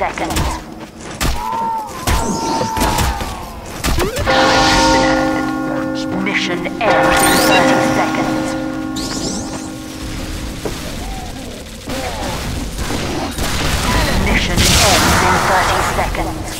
seconds. Mission ends in 30 seconds. Mission ends in 30 seconds.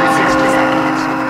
360 seconds.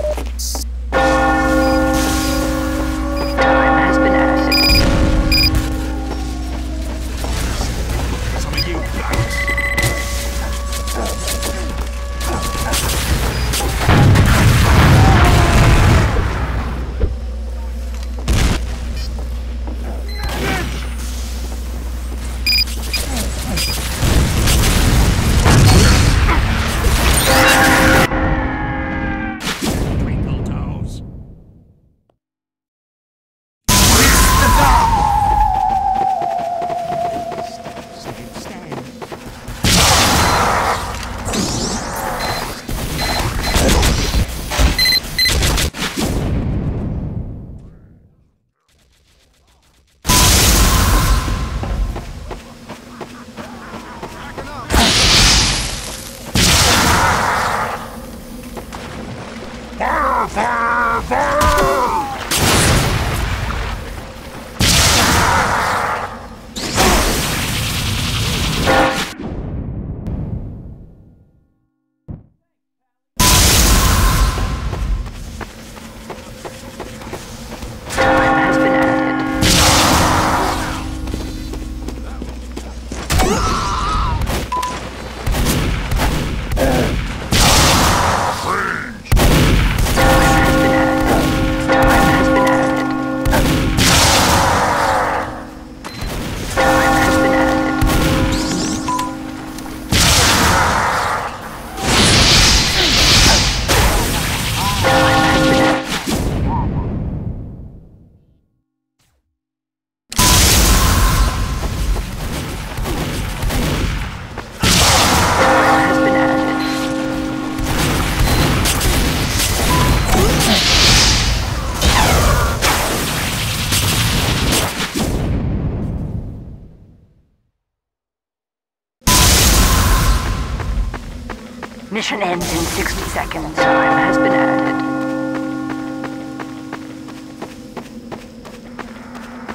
Mission ends in 60 seconds. Time has been added.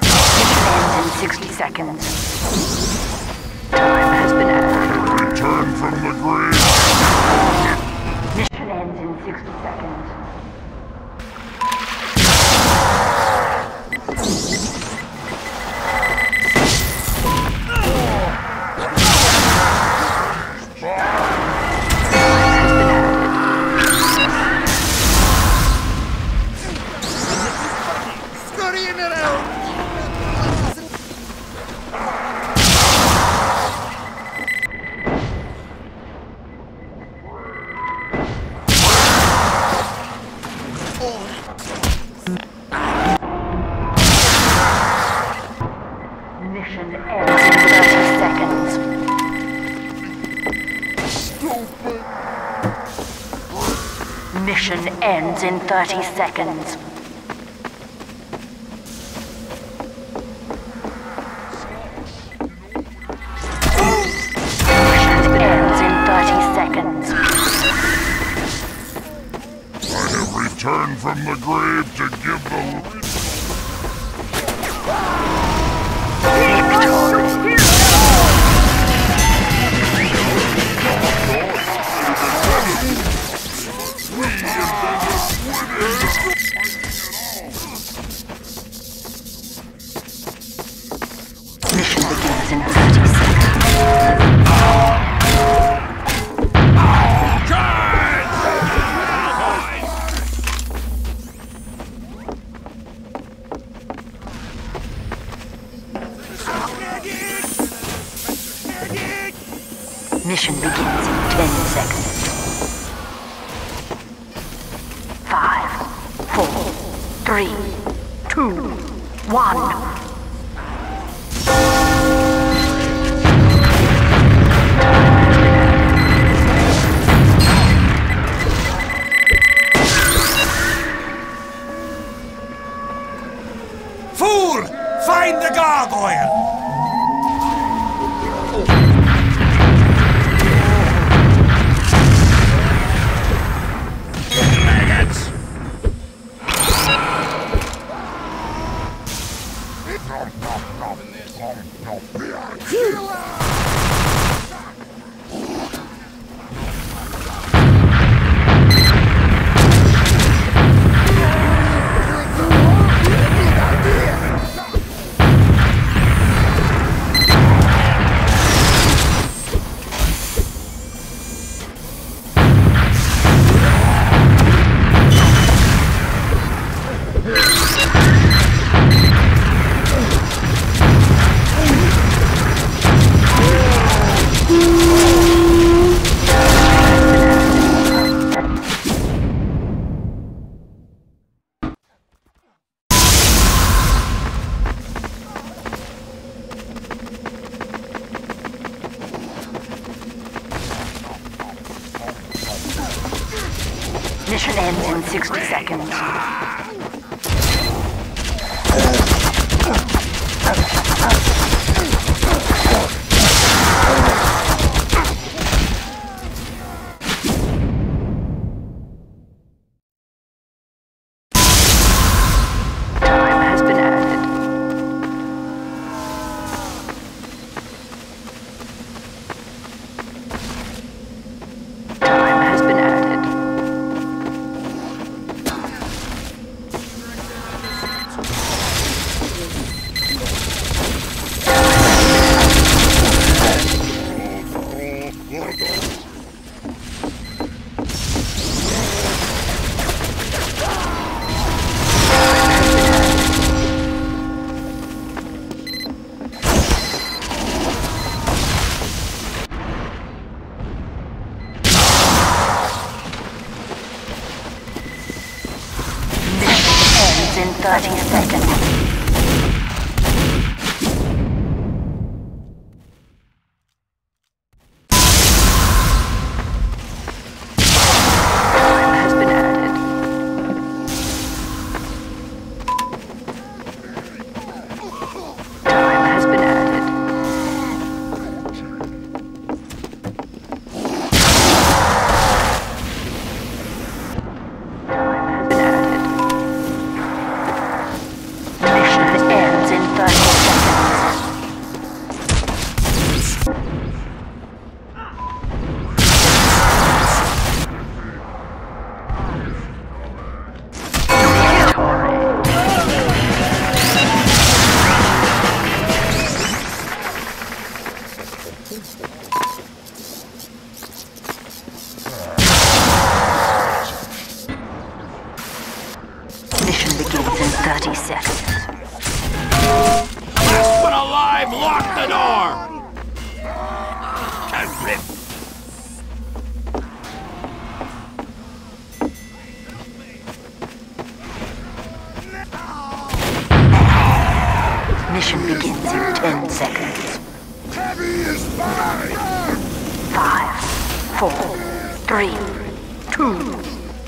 Mission ends in 60 seconds. Time has been added. Return from the grave! Mission ends in 60 seconds. Ends in 30 seconds. Mission ends in 30 seconds. I have returned from the grave to give the... Victory. vergonha! Ends in 30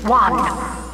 one.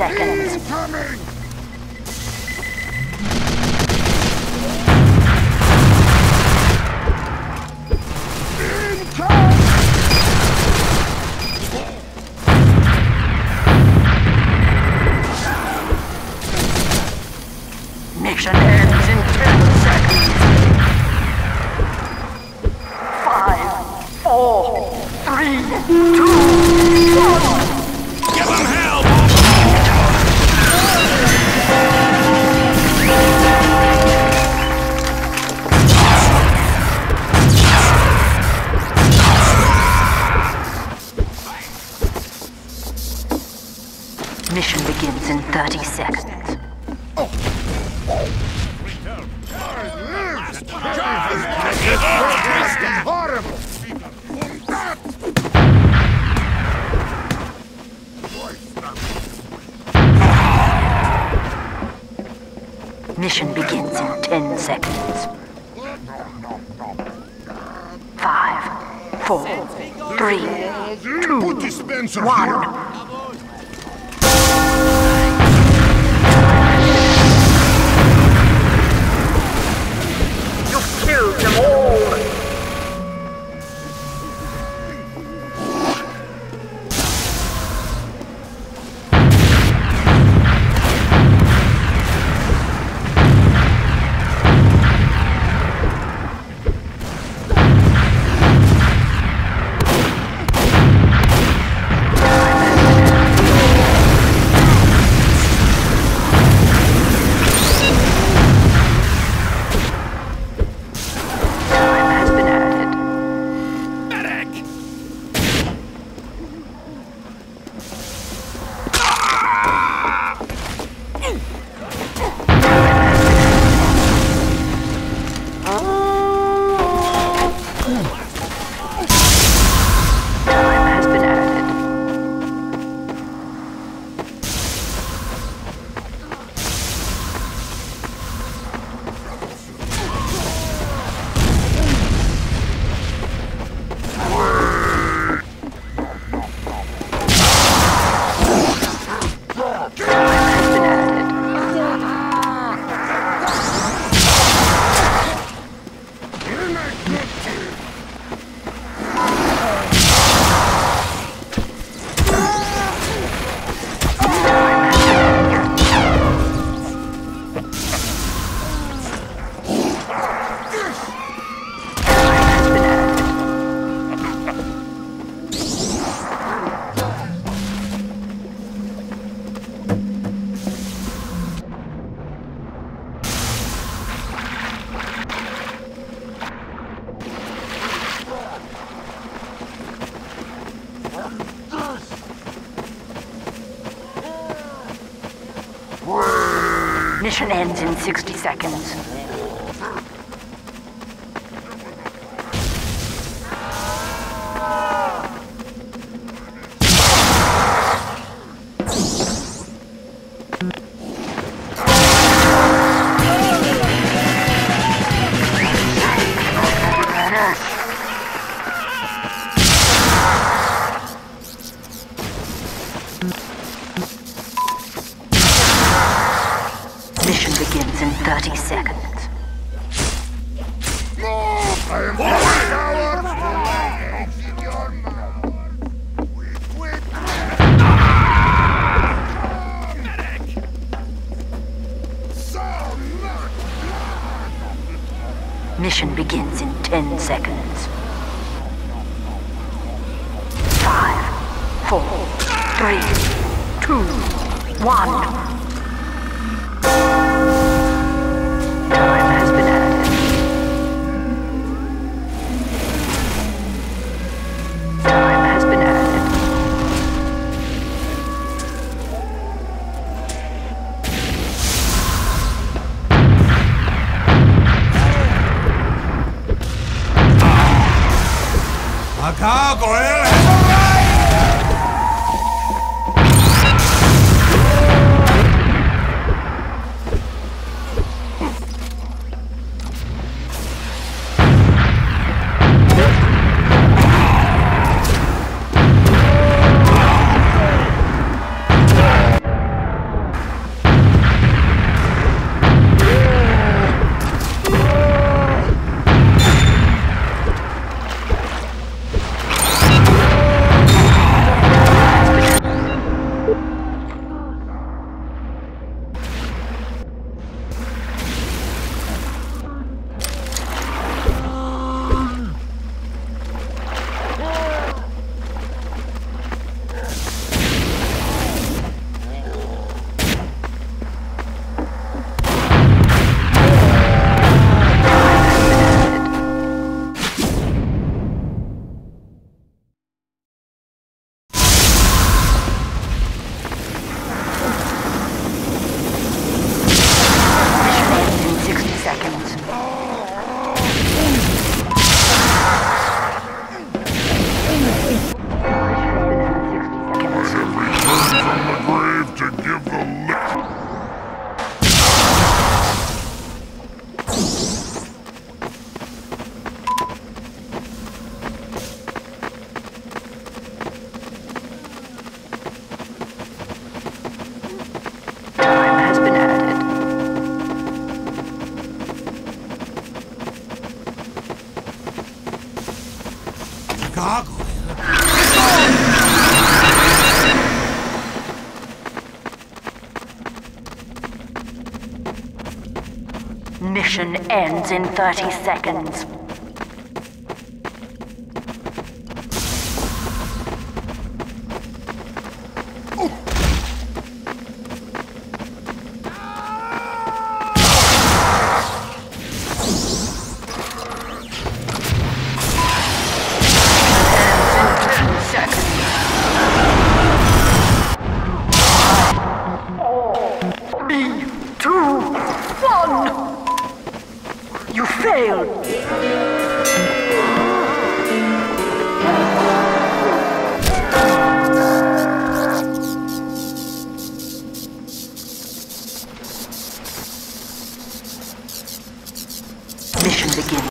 Seconds. 30 seconds. Seconds. In 30 seconds.